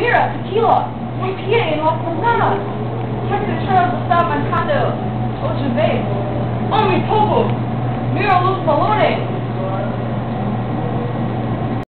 Mira, tequila, IPA in La en Check the Texas of the marcando ocho condo. Oh, Popo.